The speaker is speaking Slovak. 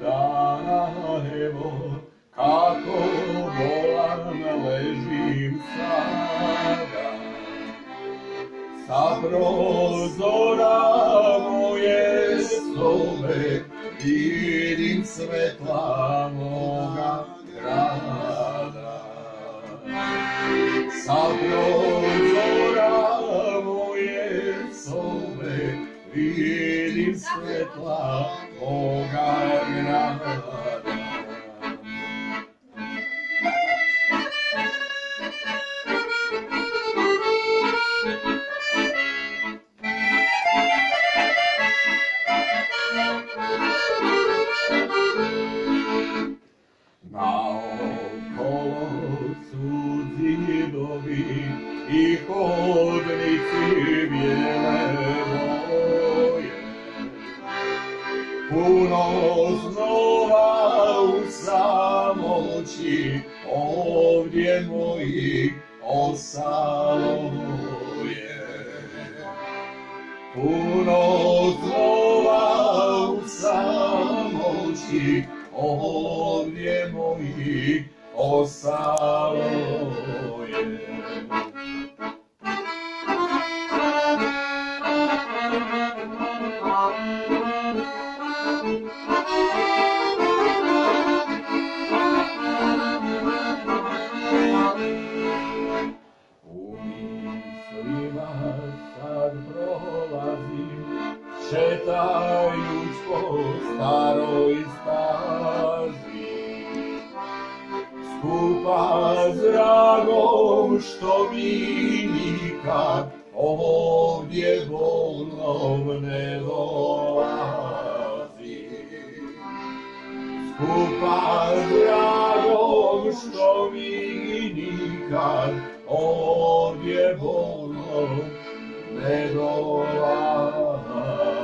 na nebo, kako bolan ležím sada. Sa prozora moje sobe, vidím svetla moga grada. Sa prozora svetla ognjena vlada. I hodnici bijele vode koji ostao je. Puno zlova u samoći, ovdje mojih ostao šetajuć po staroj stazi. Skupa s dragom što mi nikad ovdje bolnom ne dolazi. Skupa s dragom što mi nikad ovdje bolnom ne dolazi.